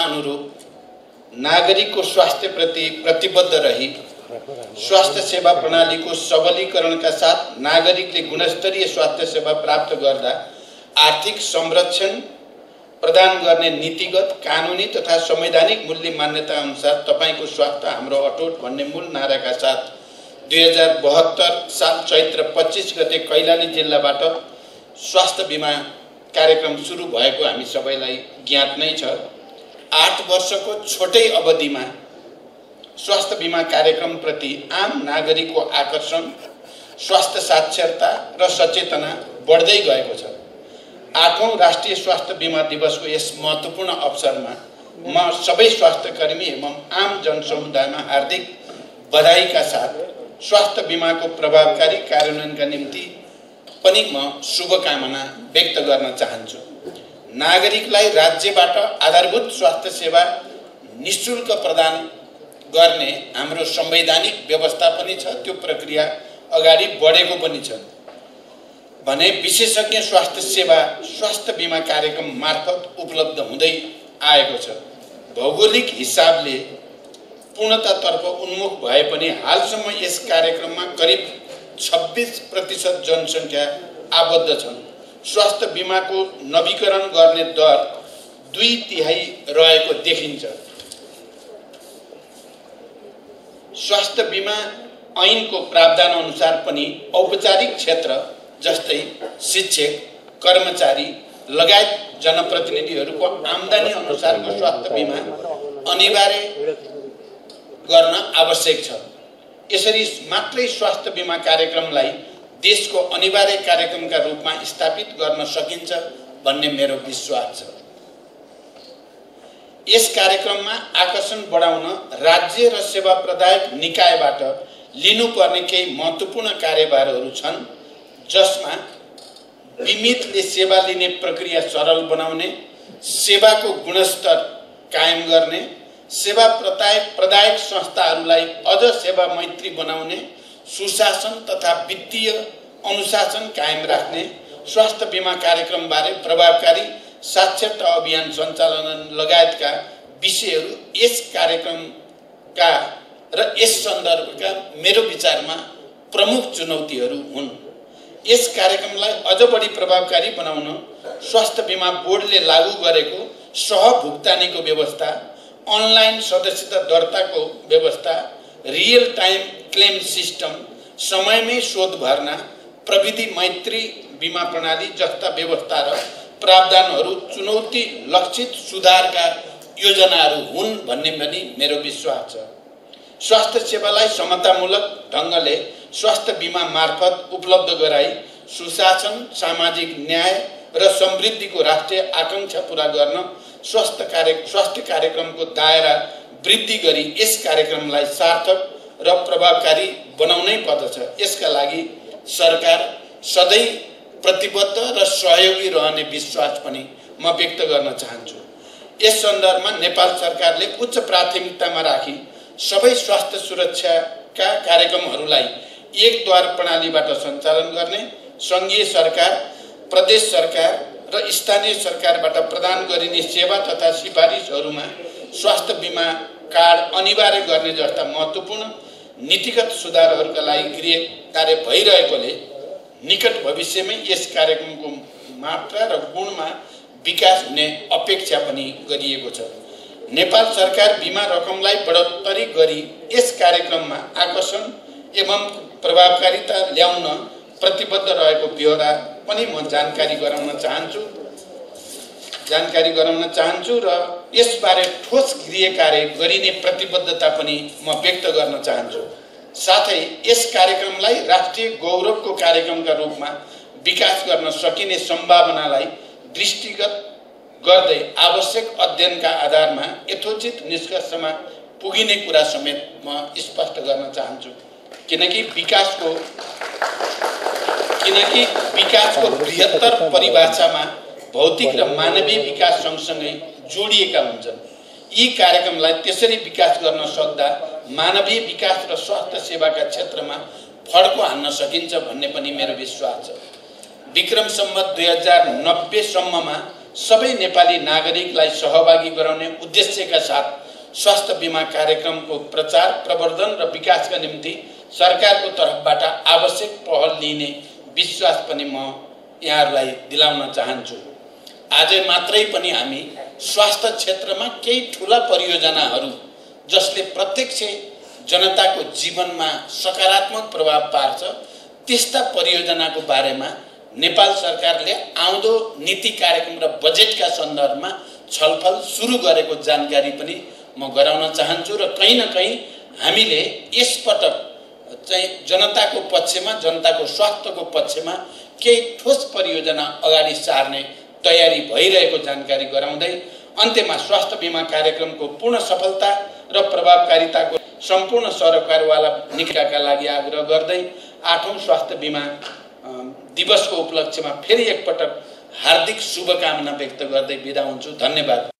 अनुरूप नागरिकको स्वास्थ्यप्रति प्रतिबद्ध रही स्वास्थ्य सेवा प्रणालीको सबलीकरणका साथ नागरिकले गुणस्तरीय स्वास्थ्य सेवा प्राप्त गर्दा आर्थिक संरक्षण प्रदान गर्ने नीतिगत कानुनी तथा संवैधानिक मूल्य मान्यता अनुसार तपाईँको स्वास्थ्य हाम्रो अटोट भन्ने मूल नाराका साथ दुई हजार बहत्तर साल चैत्र पच्चिस गते कैलाली जिल्लाबाट स्वास्थ्य बिमा कार्यक्रम सुरु भएको हामी सबैलाई ज्ञात नै छ। आठ वर्षको छोटै अवधिमा स्वास्थ्य बिमा कार्यक्रमप्रति आम नागरिकको आकर्षण स्वास्थ्य साक्षरता र सचेतना बढ्दै गएको छ। आठौँ राष्ट्रिय स्वास्थ्य बिमा दिवसको यस महत्त्वपूर्ण अवसरमा म सबै स्वास्थ्य कर्मी एवं आम जनसमुदायमा हार्दिक बधाईका साथ स्वास्थ्य बिमाको प्रभावकारी कार्यान्वयनका निम्ति पनि म शुभकामना व्यक्त गर्न चाहन्छु। नागरिकलाई राज्यबाट आधारभूत स्वास्थ्य सेवा निशुल्क प्रदान गर्ने हाम्रो संवैधानिक व्यवस्था पनि छ त्यो प्रक्रिया अगाडि बढेको पनि छ। भने विशेषज्ञ स्वास्थ्य सेवा स्वास्थ्य बिमा कार्यक्रम मार्फत उपलब्ध हुँदै आएको छ। भौगोलिक हिसाबले पूर्णतातर्फ उन्मुख भए पनि हालसम्म यस कार्यक्रममा करिब छब्बिस प्रतिशत जनसङ्ख्या आबद्ध छन्। स्वास्थ्य बिमाको नवीकरण गर्ने दर दुई तिहाई रहेको देखिन्छ। स्वास्थ्य बिमा ऐनको प्रावधान अनुसार पनि औपचारिक क्षेत्र जस्तै शिक्षक कर्मचारी लगायत जनप्रतिनिधिहरूको आम्दानी अनुसारको स्वास्थ्य बिमा अनिवार्य गर्न आवश्यक छ। यसरी मात्रै स्वास्थ्य बिमा कार्यक्रमलाई देशको अनिवार्य कार्यक्रमका रूपमा स्थापित गर्न सकिन्छ भन्ने मेरो विश्वास छ। यस कार्यक्रममा आकर्षण बढाउन राज्य र सेवा प्रदायक निकायबाट लिनुपर्ने केही महत्त्वपूर्ण कार्यभारहरू छन् जसमा बिमितले सेवा लिने प्रक्रिया सरल बनाउने सेवाको गुणस्तर कायम गर्ने सेवा प्रदायक प्रदायक संस्थाहरूलाई अझ सेवा मैत्री बनाउने सुशासन तथा वित्तीय अनुशासन कायम राख्ने स्वास्थ्य बिमा कार्यक्रमबारे प्रभावकारी साक्षरता अभियान सञ्चालन लगायतका विषयहरू यस कार्यक्रमका र यस सन्दर्भका मेरो विचारमा प्रमुख चुनौतीहरू हुन्। यस कार्यक्रमलाई अझ बढी प्रभावकारी बनाउन स्वास्थ्य बिमा बोर्डले लागू गरेको सहभुक्तानीको व्यवस्था अनलाइन सदस्यता दर्ताको व्यवस्था रियल टाइम क्लेम सिस्टम समयमै शोध भर्ना प्रविधि मैत्री बिमा प्रणाली जस्ता व्यवस्था र प्रावधानहरू चुनौती लक्षित सुधारका योजनाहरू हुन् भन्ने पनि मेरो विश्वास छ। स्वास्थ्य सेवालाई समतामूलक ढङ्गले स्वास्थ्य बिमा मार्फत उपलब्ध गराई सुशासन सामाजिक न्याय र समृद्धिको राष्ट्रिय आकाङ्क्षा पुरा गर्न स्वास्थ्य कार्य स्वास्थ्य कार्यक्रमको दायरा वृद्धि गरी यस कार्यक्रमलाई सार्थक र प्रभावकारी बनाउनै पर्दछ। यसका लागि सरकार सधैँ प्रतिबद्ध र सहयोगी रहने विश्वास पनि म व्यक्त गर्न चाहन्छु। यस सन्दर्भमा नेपाल सरकारले उच्च प्राथमिकतामा राखी सबै स्वास्थ्य सुरक्षाका कार्यक्रमहरूलाई एकद्वार प्रणालीबाट सञ्चालन गर्ने सङ्घीय सरकार प्रदेश सरकार र स्थानीय सरकारबाट प्रदान गरिने सेवा तथा सिफारिसहरूमा स्वास्थ्य बिमा कार्ड अनिवार्य गर्ने जस्ता महत्त्वपूर्ण नीतिगत सुधारहरूका लागि गृह कार्य भइरहेकोले निकट भविष्यमै यस कार्यक्रमको मात्रा र गुणमा विकास हुने अपेक्षा पनि गरिएको छ। नेपाल सरकार बिमा रकमलाई बढोत्तरी गरी यस कार्यक्रममा आकर्षण एवं प्रभावकारिता ल्याउन प्रतिबद्ध रहेको ब्यौरा पनि म जानकारी गराउन चाहन्छु। जानकारी गराउन चाहन्छु र यसबारे ठोस गृह कार्य गरिने प्रतिबद्धता पनि म व्यक्त गर्न चाहन्छु। साथै यस कार्यक्रमलाई राष्ट्रिय गौरवको कार्यक्रमका रूपमा विकास गर्न सकिने सम्भावनालाई दृष्टिगत गर्दै आवश्यक अध्ययनका आधारमा यथोचित निष्कर्षमा पुगिने कुरा समेत म स्पष्ट गर्न चाहन्छु। किनकि विकासको किनकि विकासको बृहत्तर परिभाषामा भौतिक र मानवीय विकास सँगसँगै जोडिएका हुन्छन्। यी कार्यक्रमलाई त्यसरी विकास गर्न सक्दा मानवीय विकास र स्वास्थ्य सेवाका क्षेत्रमा फड्को हान्न सकिन्छ भन्ने पनि मेरो विश्वास छ। विक्रम सम्मत दुई हजार नब्बेसम्ममा सबै नेपाली नागरिकलाई सहभागी गराउने उद्देश्यका साथ स्वास्थ्य बिमा कार्यक्रमको प्रचार प्रवर्धन र विकासका निम्ति सरकारको तर्फबाट आवश्यक पहल लिने विश्वास पनि म यहाँहरूलाई दिलाउन चाहन्छु। आजै मात्रै पनि हामी स्वास्थ्य क्षेत्रमा केही ठुला परियोजनाहरू जसले प्रत्यक्ष जनताको जीवनमा सकारात्मक प्रभाव पार्छ त्यस्ता परियोजनाको बारेमा नेपाल सरकारले आउँदो नीति कार्यक्रम र बजेटका सन्दर्भमा छलफल सुरु गरेको जानकारी पनि म गराउन चाहन्छु र कहीँ न कहीँ हामीले यसपटक चाहिँ जनताको पक्षमा जनताको स्वास्थ्यको पक्षमा केही ठोस परियोजना अगाडि सार्ने तयारी भइरहेको जानकारी गराउँदै अन्त्यमा स्वास्थ्य बिमा कार्यक्रमको पूर्ण सफलता र प्रभावकारिताको सम्पूर्ण सरकारवाला निकायका लागि आग्रह गर्दै आठौँ स्वास्थ्य बिमा दिवसको उपलक्ष्यमा फेरि एकपटक हार्दिक शुभकामना व्यक्त गर्दै बिदा हुन्छु। धन्यवाद।